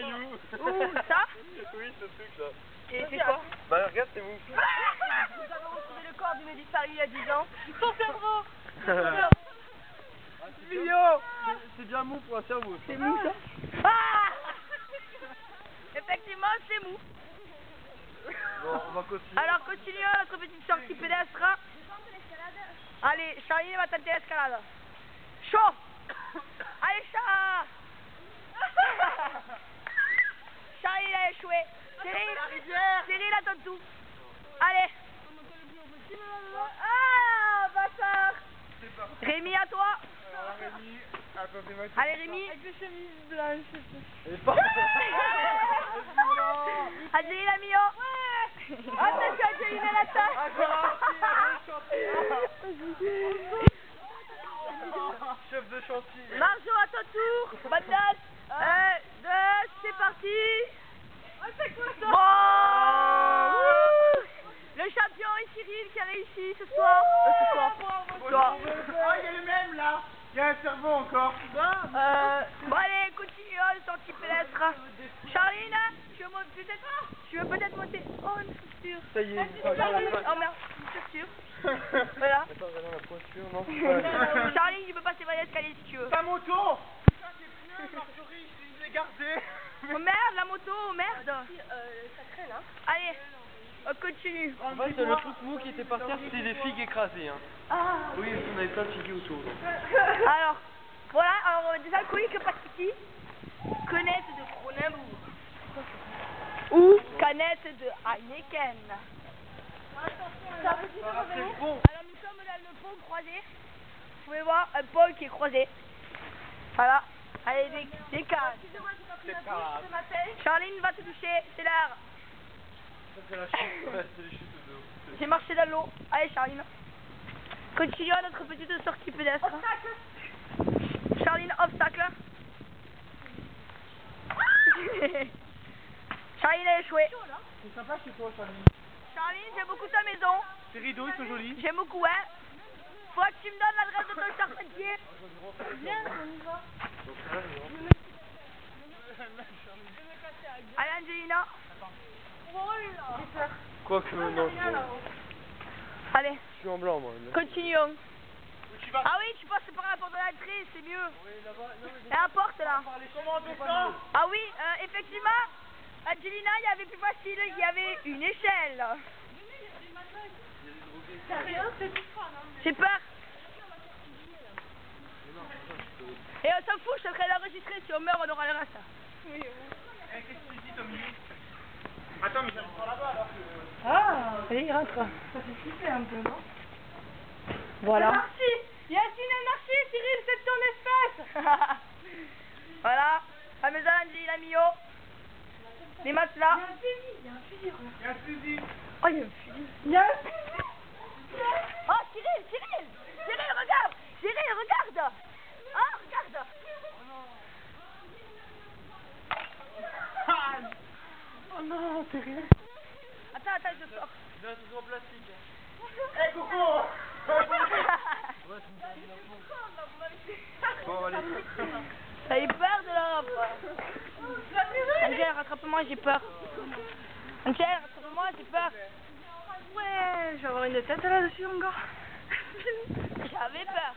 caillou. Où ça? Oui, ce truc là. Et c'est quoi? Bah regarde, c'est mou. Nous avons retrouvé le corps du disparu il y a 10 ans. Son cerveau Mignon C'est bien mou pour un cerveau. C'est mou ça? Ah Effectivement, c'est mou. Bon, on va continuer. Alors, continuons notre petite sortie pédestre. Allez, Charlie va tenter l'escalade. Cyril attend tout. Allez. Ah, bâtard Rémi, à toi. Alors Rémi. Allez, Rémi. Avec des chemises blanches. Et pas. Adélie Lamio. Ouais. Attention, à la Ah, Chef de chantier. Marjo, à ton tour. Bonne date. Deux, c'est parti. C'est quoi ça Bon. Le champion est Cyril qui a réussi ce soir. Euh, ce soir. Ce soir. Ah, il y a les mêmes là. Il y a un cerveau encore. Euh, bon allez, continuons le sortie pédestre. Charline, tu veux peut-être? Tu veux peut-être monter Oh, une chaussure. Ça y est. Oh merde, une chaussure. Voilà. Attends, j'avais la pointure, non Charline, tu peux passer par l'escalier si tu veux. Ta moto Putain, tes pneus, Marjorie, Oh merde, la moto, oh merde. Ça traîne, hein Allez, on continue. En fait, le truc mou qui était par terre, c'était des figues écrasées. Hein. Ah. Oui, on avait plein de figues autour. Alors, voilà, alors des alcooliques pratiqués, canettes de Kronenbourg ou canettes de Heineken. Ah, c'est bon. Alors nous sommes dans le pont croisé. Vous pouvez voir un pont qui est croisé. Voilà. Allez, des, des cases. C'est pas grave. Charline va te toucher, c'est l'heure. Ça, c'est la chute. Ouais, c'est les chutes d'eau. J'ai marché dans l'eau. Allez, Charline. Continuons notre petite sortie pédestre. Charline, obstacle. Charline a échoué. C'est sympa chez toi, Charlie. Charline, j'aime beaucoup ta maison. Tes rideaux, ils sont jolis. J'aime beaucoup, hein. Faut que tu me donnes l'adresse de ton charpentier. Viens, on y va. Allez, Angelina. Quoique, non, je Allez, je suis en blanc, moi. continuons. Ah oui, tu passes par la porte de l'entrée, c'est mieux. Et la porte là. Ah oui, euh, effectivement, Angelina, il y avait plus facile, il y avait une échelle. J'ai peur. Et on s'en fout, je suis en train d'enregistrer, si on meurt, on aura le reste. Oui, oui. Eh, Qu'est-ce que tu dis, Tommy? Attends, mais j'arrive par là-bas alors que. Ah Allez, il rentre. Ça fait flipper un peu, non? Voilà. Anarchie Yacine Anarchie, Cyril, c'est ton espace voilà, la maison d'Angelina Mio. Les matelas. Il y a un fusil, il y a un fusil. Il y a un fusil. Oh, il y a un fusil. Il y a un fusil Oh, Cyril, Cyril Cyril, regarde Cyril, regarde Oh, regarde Attends, attends, je sors. En plastique. Eh, coucou Bon, allez. T'as eu peur de l'homme Angèle, rattrape-moi, j'ai peur. Angèle, rattrape-moi, j'ai peur. Ouais, je vais avoir une tête là-dessus encore. J'avais peur.